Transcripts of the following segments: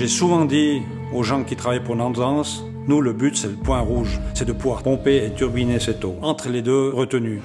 J'ai souvent dit aux gens qui travaillent pour Nandance, nous le but c'est le point rouge, c'est de pouvoir pomper et turbiner cette eau entre les deux retenues.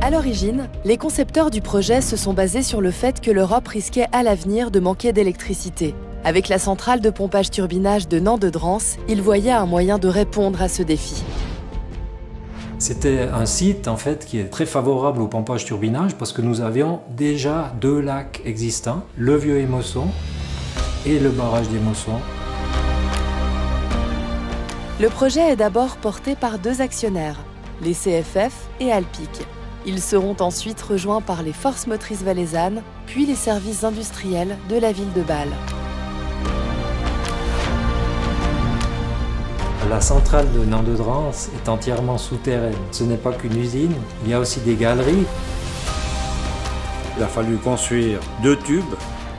À l'origine, les concepteurs du projet se sont basés sur le fait que l'Europe risquait à l'avenir de manquer d'électricité. Avec la centrale de pompage-turbinage de Nantes-de-Drance, ils voyaient un moyen de répondre à ce défi. C'était un site en fait qui est très favorable au pompage-turbinage parce que nous avions déjà deux lacs existants, le vieux Émosson et le barrage d'Émosson. Le projet est d'abord porté par deux actionnaires, les CFF et Alpic. Ils seront ensuite rejoints par les forces motrices valaisannes, puis les services industriels de la ville de Bâle. La centrale de Nantes-de-Drance est entièrement souterraine. Ce n'est pas qu'une usine, il y a aussi des galeries. Il a fallu construire deux tubes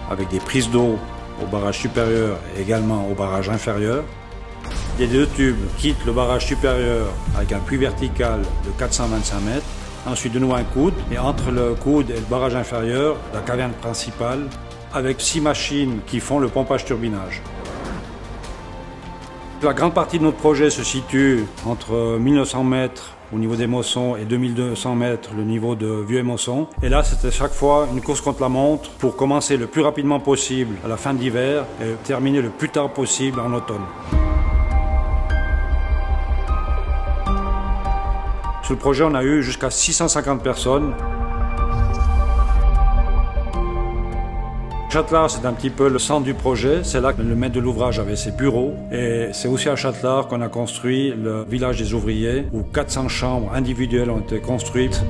avec des prises d'eau au barrage supérieur et également au barrage inférieur. Les deux tubes quittent le barrage supérieur avec un puits vertical de 425 mètres ensuite de nouveau un coude, et entre le coude et le barrage inférieur, la caverne principale, avec six machines qui font le pompage-turbinage. La grande partie de notre projet se situe entre 1900 mètres au niveau des Mossons et 2200 mètres le niveau de Vieux Mosson. Et là, c'était chaque fois une course contre la montre pour commencer le plus rapidement possible à la fin de l'hiver et terminer le plus tard possible en automne. Sur le projet, on a eu jusqu'à 650 personnes. Châtelard, c'est un petit peu le centre du projet. C'est là que le maître de l'ouvrage avait ses bureaux. Et c'est aussi à Châtelard qu'on a construit le village des ouvriers, où 400 chambres individuelles ont été construites.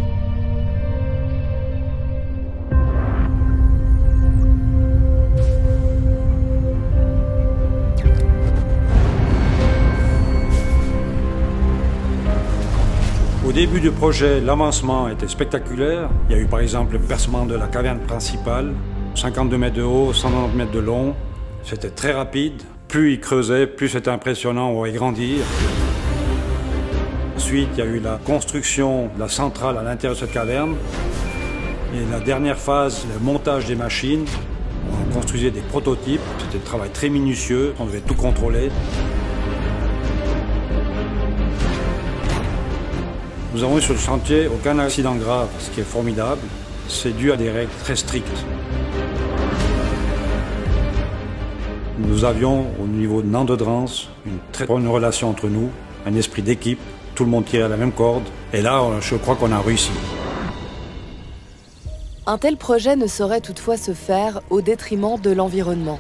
Au début du projet, l'avancement était spectaculaire. Il y a eu par exemple le percement de la caverne principale, 52 mètres de haut, 190 mètres de long. C'était très rapide. Plus il creusait, plus c'était impressionnant, on voyait grandir. Ensuite, il y a eu la construction de la centrale à l'intérieur de cette caverne. Et la dernière phase, le montage des machines. On construisait des prototypes. C'était un travail très minutieux. On devait tout contrôler. Nous avons eu sur le chantier aucun accident grave, ce qui est formidable. C'est dû à des règles très strictes. Nous avions au niveau de Nantes-de-Drance une très bonne relation entre nous, un esprit d'équipe, tout le monde tirait à la même corde. Et là, je crois qu'on a réussi. Un tel projet ne saurait toutefois se faire au détriment de l'environnement.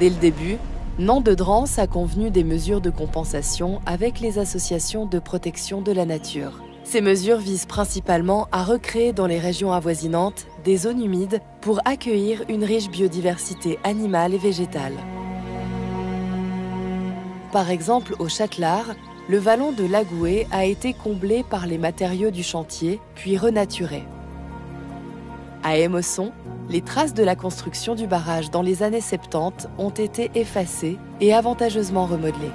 Dès le début, Nantes-de-Drance a convenu des mesures de compensation avec les associations de protection de la nature. Ces mesures visent principalement à recréer dans les régions avoisinantes des zones humides pour accueillir une riche biodiversité animale et végétale. Par exemple, au Châtelard, le vallon de Lagoué a été comblé par les matériaux du chantier, puis renaturé. À Émosson, les traces de la construction du barrage dans les années 70 ont été effacées et avantageusement remodelées.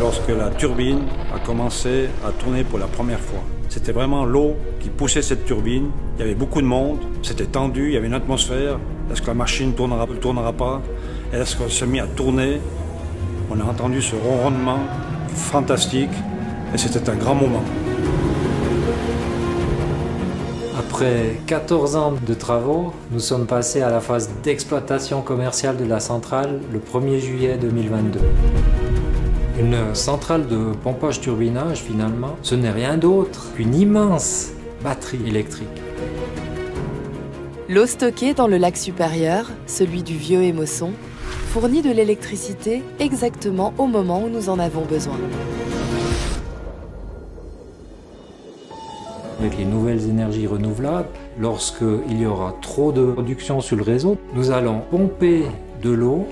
lorsque la turbine a commencé à tourner pour la première fois. C'était vraiment l'eau qui poussait cette turbine. Il y avait beaucoup de monde, c'était tendu, il y avait une atmosphère. Est-ce que la machine tournera ou ne tournera pas? Est-ce qu'elle s'est mis à tourner? On a entendu ce ronronnement fantastique et c'était un grand moment. Après 14 ans de travaux, nous sommes passés à la phase d'exploitation commerciale de la centrale le 1er juillet 2022. Une centrale de pompage-turbinage, finalement, ce n'est rien d'autre qu'une immense batterie électrique. L'eau stockée dans le lac supérieur, celui du vieux Émosson, fournit de l'électricité exactement au moment où nous en avons besoin. Avec les nouvelles énergies renouvelables, lorsqu'il y aura trop de production sur le réseau, nous allons pomper de l'eau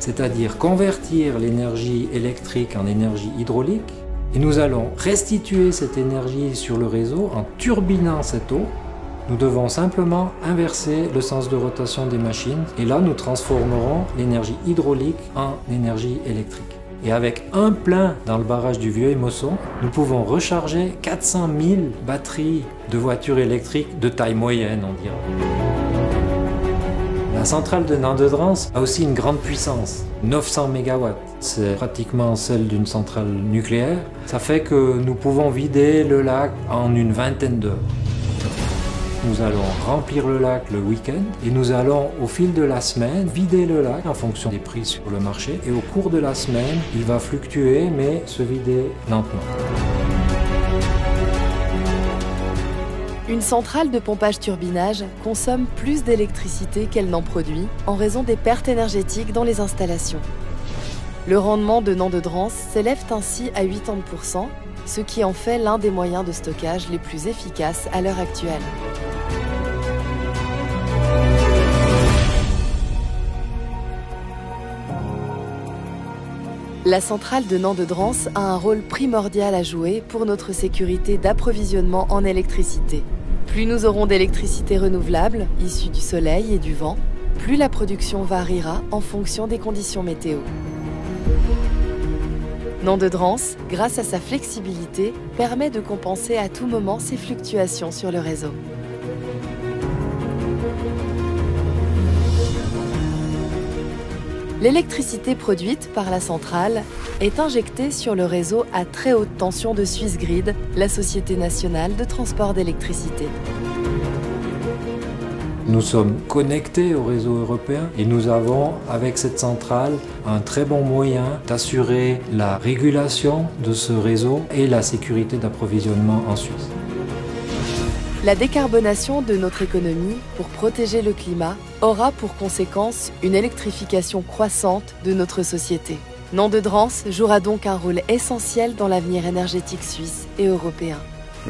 c'est-à-dire convertir l'énergie électrique en énergie hydraulique, et nous allons restituer cette énergie sur le réseau en turbinant cette eau. Nous devons simplement inverser le sens de rotation des machines et là nous transformerons l'énergie hydraulique en énergie électrique. Et avec un plein dans le barrage du vieux Émosson, nous pouvons recharger 400 000 batteries de voitures électriques de taille moyenne, on dirait. La centrale de Nandedrans a aussi une grande puissance, 900 MW. C'est pratiquement celle d'une centrale nucléaire. Ça fait que nous pouvons vider le lac en une vingtaine d'heures. Nous allons remplir le lac le week-end et nous allons au fil de la semaine vider le lac en fonction des prix sur le marché et au cours de la semaine il va fluctuer mais se vider lentement. Une centrale de pompage-turbinage consomme plus d'électricité qu'elle n'en produit en raison des pertes énergétiques dans les installations. Le rendement de Nandedrans s'élève ainsi à 80%, ce qui en fait l'un des moyens de stockage les plus efficaces à l'heure actuelle. La centrale de Nandedrans a un rôle primordial à jouer pour notre sécurité d'approvisionnement en électricité. Plus nous aurons d'électricité renouvelable, issue du soleil et du vent, plus la production variera en fonction des conditions météo. Nandedrans, grâce à sa flexibilité, permet de compenser à tout moment ces fluctuations sur le réseau. L'électricité produite par la centrale est injectée sur le réseau à très haute tension de Swissgrid, la Société nationale de transport d'électricité. Nous sommes connectés au réseau européen et nous avons, avec cette centrale, un très bon moyen d'assurer la régulation de ce réseau et la sécurité d'approvisionnement en Suisse. La décarbonation de notre économie pour protéger le climat aura pour conséquence une électrification croissante de notre société. Nandedrans jouera donc un rôle essentiel dans l'avenir énergétique suisse et européen.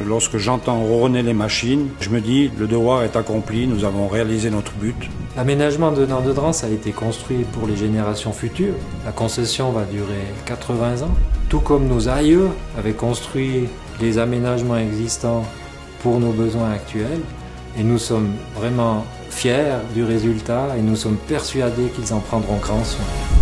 Lorsque j'entends ronronner les machines, je me dis le devoir est accompli, nous avons réalisé notre but. L'aménagement de Nandedrans a été construit pour les générations futures. La concession va durer 80 ans. Tout comme nos aïeux avaient construit les aménagements existants pour nos besoins actuels. Et nous sommes vraiment fiers du résultat et nous sommes persuadés qu'ils en prendront grand soin.